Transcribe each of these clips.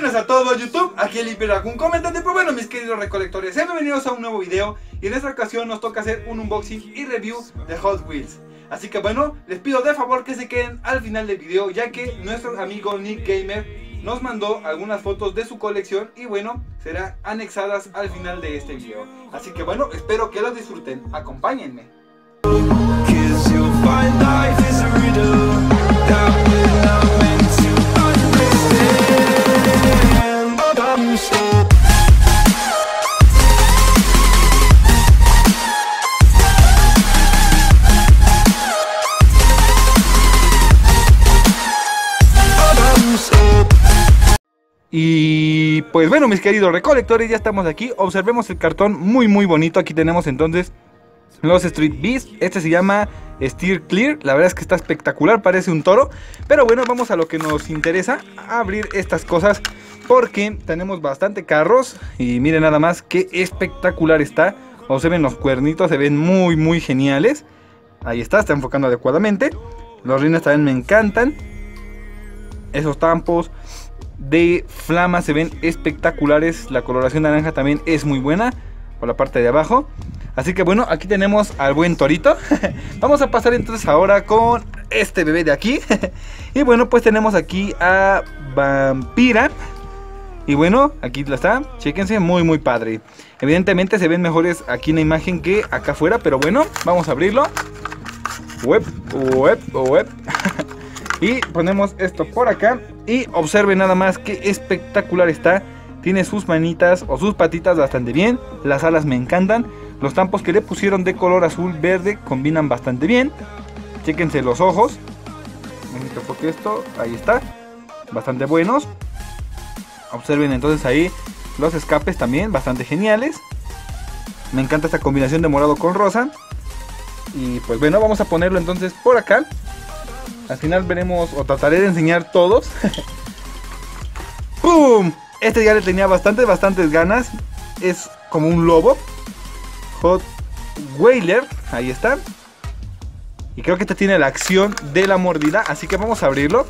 buenas a todos YouTube, aquí el Hiperacun comentante, pues bueno mis queridos recolectores, sean bienvenidos a un nuevo video y en esta ocasión nos toca hacer un unboxing y review de Hot Wheels. Así que bueno, les pido de favor que se queden al final del video ya que nuestro amigo Nick Gamer nos mandó algunas fotos de su colección y bueno, serán anexadas al final de este video. Así que bueno, espero que los disfruten, acompáñenme Y pues bueno, mis queridos recolectores, ya estamos aquí. Observemos el cartón muy muy bonito. Aquí tenemos entonces los Street Beast. Este se llama Steer Clear. La verdad es que está espectacular, parece un toro. Pero bueno, vamos a lo que nos interesa, abrir estas cosas. Porque tenemos bastante carros. Y miren nada más qué espectacular está. O se ven los cuernitos, se ven muy muy geniales. Ahí está, está enfocando adecuadamente. Los rines también me encantan. Esos tampos de flama se ven espectaculares. La coloración naranja también es muy buena por la parte de abajo. Así que bueno, aquí tenemos al buen torito. Vamos a pasar entonces ahora con este bebé de aquí. y bueno, pues tenemos aquí a Vampira. Y bueno, aquí la está. Chequense, muy muy padre. Evidentemente se ven mejores aquí en la imagen que acá afuera. Pero bueno, vamos a abrirlo. Web, web, web. y ponemos esto por acá. Y observen nada más qué espectacular está. Tiene sus manitas o sus patitas bastante bien. Las alas me encantan. Los tampos que le pusieron de color azul verde combinan bastante bien. Chequense los ojos. porque esto, ahí está. Bastante buenos. Observen entonces ahí los escapes también, bastante geniales. Me encanta esta combinación de morado con rosa. Y pues bueno, vamos a ponerlo entonces por acá. Al final veremos o trataré de enseñar todos. ¡Pum! Este ya le tenía bastante, bastantes ganas. Es como un lobo. Hot Whaler. Ahí está. Y creo que este tiene la acción de la mordida. Así que vamos a abrirlo.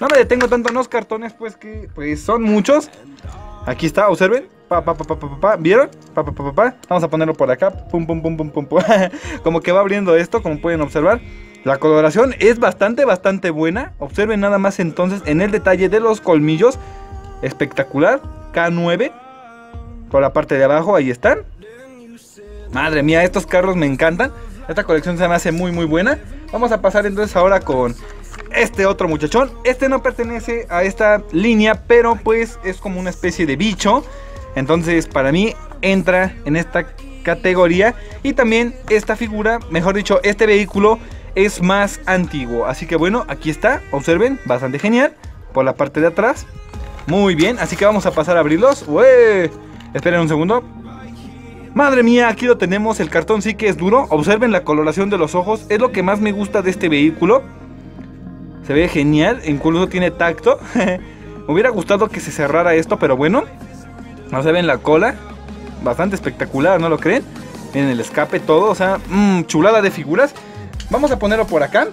No me detengo tanto en los cartones, pues que pues son muchos. Aquí está, observen. Pa, pa, pa, ¿Vieron? Vamos a ponerlo por acá. Pum, pum, pum, pum, pum, pum. como que va abriendo esto, como pueden observar. La coloración es bastante, bastante buena. Observen nada más entonces en el detalle de los colmillos. Espectacular. K9. Por la parte de abajo, ahí están. Madre mía, estos carros me encantan. Esta colección se me hace muy, muy buena. Vamos a pasar entonces ahora con este otro muchachón. Este no pertenece a esta línea, pero pues es como una especie de bicho. Entonces para mí entra en esta categoría. Y también esta figura, mejor dicho, este vehículo es más antiguo. Así que bueno, aquí está, observen, bastante genial. Por la parte de atrás. Muy bien, así que vamos a pasar a abrirlos. ¡Ué! Esperen un segundo. Madre mía, aquí lo tenemos, el cartón sí que es duro. Observen la coloración de los ojos, es lo que más me gusta de este vehículo. Se ve genial, incluso tiene tacto. me hubiera gustado que se cerrara esto, pero bueno. No se ven la cola. Bastante espectacular, ¿no lo creen? Miren el escape, todo, o sea, mmm, chulada de figuras. Vamos a ponerlo por acá,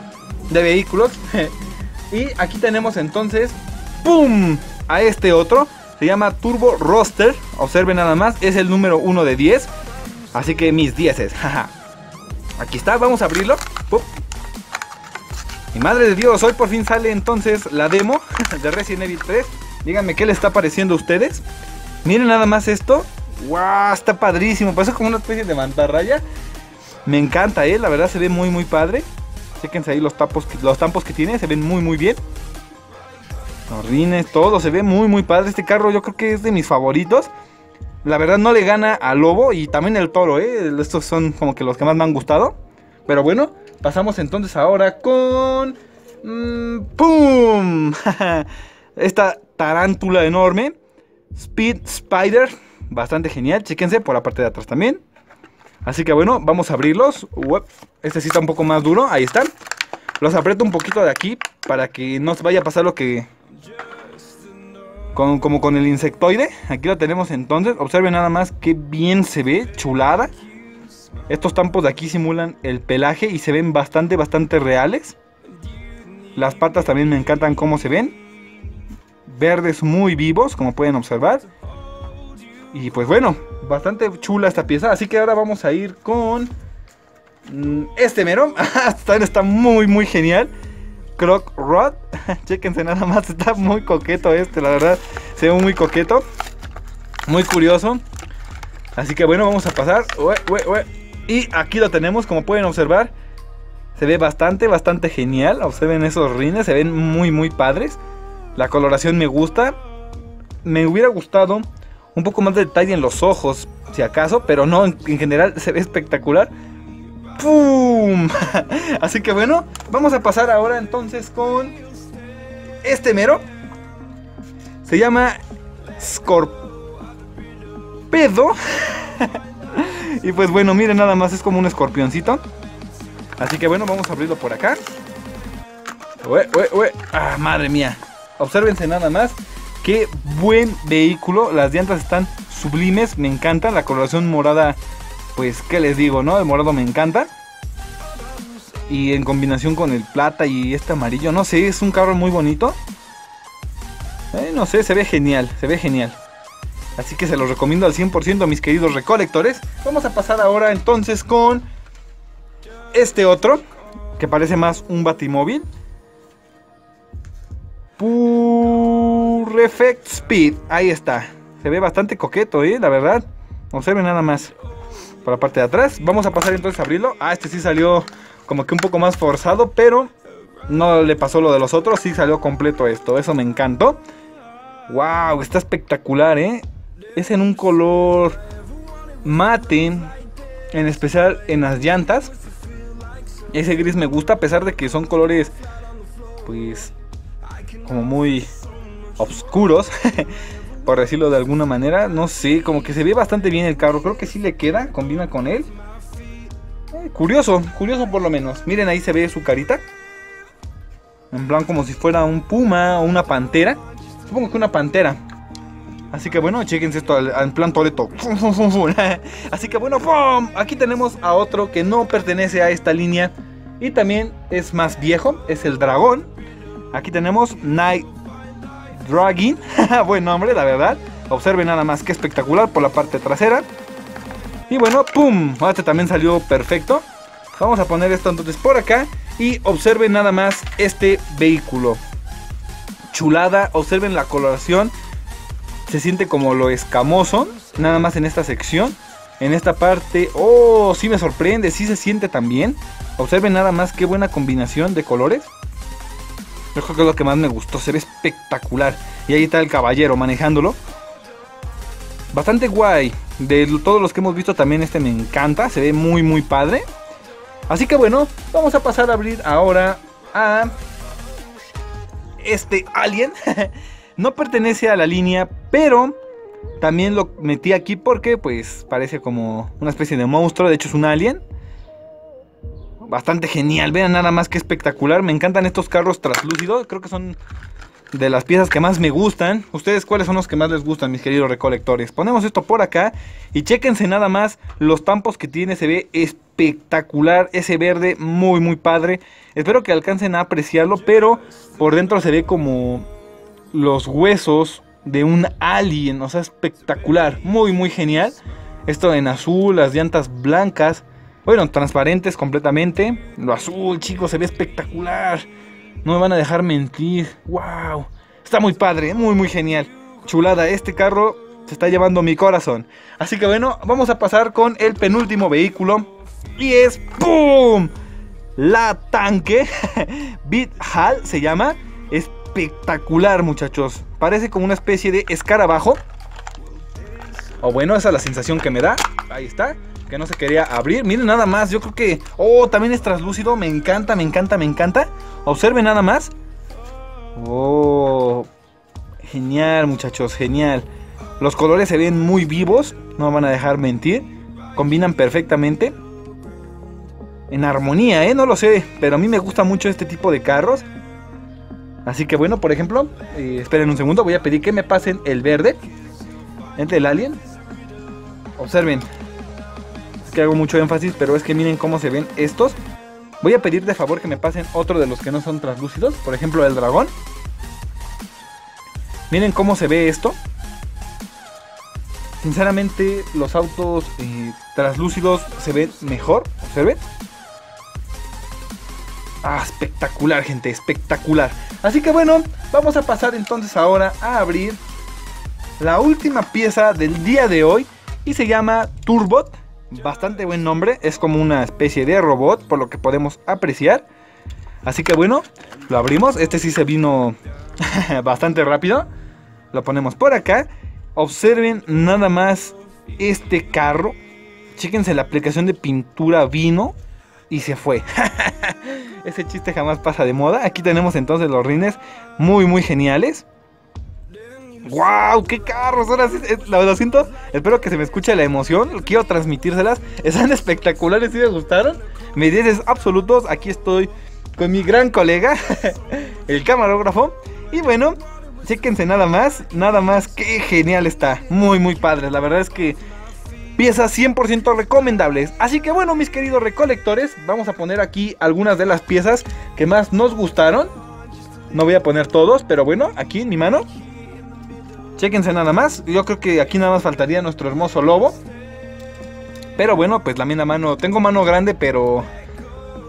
de vehículos. y aquí tenemos entonces, ¡pum! A este otro. Se llama Turbo Roster. Observen nada más, es el número 1 de 10. Así que mis 10 es. aquí está, vamos a abrirlo. Y madre de Dios, hoy por fin sale entonces la demo de Resident Evil 3. Díganme qué le está pareciendo a ustedes. Miren nada más esto. ¡Wow! Está padrísimo. Parece como una especie de mantarraya. Me encanta, ¿eh? La verdad se ve muy, muy padre. Chéquense ahí los, tapos, los tampos que tiene. Se ven muy, muy bien. Los rines, todo. Se ve muy, muy padre. Este carro yo creo que es de mis favoritos. La verdad no le gana al lobo y también el toro, ¿eh? Estos son como que los que más me han gustado. Pero bueno, pasamos entonces ahora con... Mmm, ¡Pum! Esta tarántula enorme. Speed Spider. Bastante genial. Chéquense por la parte de atrás también. Así que bueno, vamos a abrirlos. Este sí está un poco más duro, ahí están. Los aprieto un poquito de aquí para que no vaya a pasar lo que... como con el insectoide. Aquí lo tenemos entonces. Observen nada más qué bien se ve, chulada. Estos tampos de aquí simulan el pelaje y se ven bastante, bastante reales. Las patas también me encantan cómo se ven. verdes muy vivos, como pueden observar. Y pues bueno, bastante chula esta pieza. Así que ahora vamos a ir con mm, este mero. está, está muy, muy genial. Croc Rod. Chequense nada más, está muy coqueto este, la verdad. Se ve muy coqueto. Muy curioso. Así que bueno, vamos a pasar. Y aquí lo tenemos, como pueden observar. Se ve bastante, bastante genial. Observen esos rines, se ven muy, muy padres. La coloración me gusta. Me hubiera gustado un poco más de detalle en los ojos, si acaso, pero no, en, general se ve espectacular. ¡Pum! Así que bueno, vamos a pasar ahora entonces con este mero. Se llama Scorpedo. y pues bueno, miren nada más, es como un escorpioncito. Así que bueno, vamos a abrirlo por acá. Ah, madre mía. Obsérvense nada más. Qué buen vehículo. Las llantas están sublimes. Me encantan. La coloración morada, pues, ¿qué les digo, no? El morado me encanta. Y en combinación con el plata y este amarillo. No sé, es un carro muy bonito. Eh, no sé, se ve genial. Se ve genial. Así que se los recomiendo al 100% a mis queridos recolectores. Vamos a pasar ahora entonces con este otro, que parece más un batimóvil. Perfect Speed, ahí está. Se ve bastante coqueto, ¿eh? La verdad. Observen nada más. Por la parte de atrás. Vamos a pasar entonces a abrirlo. Ah, este sí salió como que un poco más forzado, pero no le pasó lo de los otros. Sí salió completo esto. Eso me encantó. Wow, está espectacular, ¿eh? Es en un color mate. En especial en las llantas. Ese gris me gusta a pesar de que son colores pues como muy oscuros, por decirlo de alguna manera. No sé, como que se ve bastante bien el carro. Creo que sí le queda, combina con él. Eh, curioso, curioso por lo menos. Miren, ahí se ve su carita. En plan como si fuera un puma o una pantera. Supongo que una pantera. Así que bueno, chequense esto en plan Toreto. Así que bueno, aquí tenemos a otro que no pertenece a esta línea. Y también es más viejo, es el dragón. Aquí tenemos Night Dragon. Buen nombre, la verdad. Observen nada más que espectacular por la parte trasera. Y bueno, ¡pum! Este también salió perfecto. Vamos a poner esto entonces por acá. Y observen nada más este vehículo. Chulada, observen la coloración se siente como lo escamoso, nada más en esta sección. En esta parte, oh, sí me sorprende, sí se siente también. Observen nada más qué buena combinación de colores. Yo creo que es lo que más me gustó, se ve espectacular. Y ahí está el caballero manejándolo. Bastante guay. De todos los que hemos visto también este me encanta, se ve muy muy padre. Así que bueno, vamos a pasar a abrir ahora a este alien. No pertenece a la línea, pero también lo metí aquí porque pues parece como una especie de monstruo, de hecho es un alien. Bastante genial, vean nada más que espectacular, me encantan estos carros translúcidos, creo que son de las piezas que más me gustan. ¿Ustedes cuáles son los que más les gustan, mis queridos recolectores? Ponemos esto por acá y chéquense nada más los tampos que tiene. Se ve espectacular, ese verde muy muy padre. Espero que alcancen a apreciarlo, pero por dentro se ve como los huesos de un alien, o sea, espectacular, muy muy genial. Esto en azul, las llantas blancas, bueno, transparentes completamente. Lo azul, chicos, se ve espectacular. No me van a dejar mentir. Wow. Está muy padre, muy muy genial. Chulada, este carro se está llevando mi corazón. Así que bueno, vamos a pasar con el penúltimo vehículo. Y es ¡Pum! La tanque. Beat Hall se llama. Es espectacular, muchachos. Parece como una especie de escarabajo. O bueno, esa es la sensación que me da. Ahí está. Que no se quería abrir. Miren nada más. Yo creo que... Oh, también es translúcido. Me encanta, me encanta, me encanta. Observen nada más. Oh. Genial, muchachos. Genial. Los colores se ven muy vivos. No van a dejar mentir. Combinan perfectamente. En armonía, ¿eh? No lo sé. Pero a mí me gusta mucho este tipo de carros. Así que bueno, por ejemplo, eh, esperen un segundo, voy a pedir que me pasen el verde entre el alien. Observen, que hago mucho énfasis, pero es que miren cómo se ven estos. Voy a pedir de favor que me pasen otro de los que no son translúcidos, por ejemplo el dragón. Miren cómo se ve esto. Sinceramente, los autos eh, translúcidos se ven mejor. Observen. Ah, espectacular, gente, espectacular. Así que bueno, vamos a pasar entonces ahora a abrir la última pieza del día de hoy. Y se llama Turbot. Bastante buen nombre. Es como una especie de robot, por lo que podemos apreciar. Así que bueno, lo abrimos. Este sí se vino bastante rápido. Lo ponemos por acá. Observen nada más este carro. Chéquense la aplicación de pintura vino y se fue. Ese chiste jamás pasa de moda. Aquí tenemos entonces los rines muy muy geniales. ¡Wow! ¡Qué carros! Ahora sí, siento. Espero que se me escuche la emoción. Quiero transmitírselas. Están espectaculares. ¿Sí me gustaron? Me dices absolutos. Aquí estoy con mi gran colega, el camarógrafo. Y bueno, Chéquense nada más, nada más, qué genial está. Muy, muy padre. La verdad es que piezas 100% recomendables. Así que bueno, mis queridos recolectores, vamos a poner aquí algunas de las piezas que más nos gustaron. No voy a poner todos, pero bueno, aquí en mi mano. Chéquense nada más. Yo creo que aquí nada más faltaría nuestro hermoso lobo. Pero bueno, pues la misma mano. Tengo mano grande, pero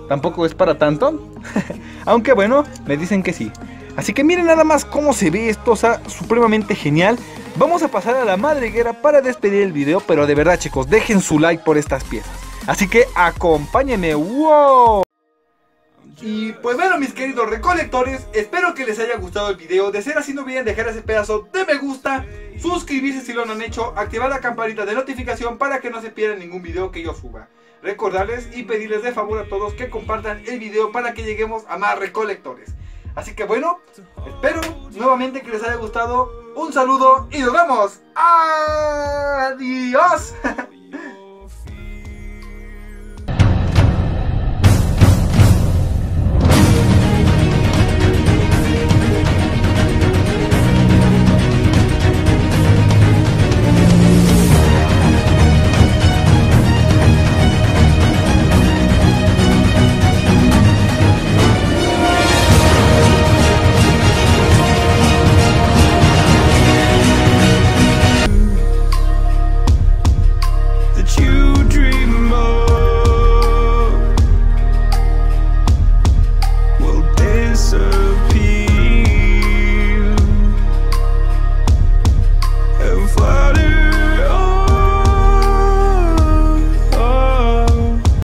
tampoco es para tanto. Aunque bueno, me dicen que sí. Así que miren nada más cómo se ve esto, o sea, supremamente genial. Vamos a pasar a la madriguera para despedir el video, pero de verdad chicos, dejen su like por estas piezas. Así que acompáñenme, wow. Y pues bueno mis queridos recolectores, espero que les haya gustado el video. De ser así no olviden dejar ese pedazo de me gusta, suscribirse si lo han hecho, activar la campanita de notificación para que no se pierdan ningún video que yo suba. Recordarles y pedirles de favor a todos que compartan el video para que lleguemos a más recolectores. Así que bueno, espero nuevamente que les haya gustado. Un saludo y nos vemos. Adiós.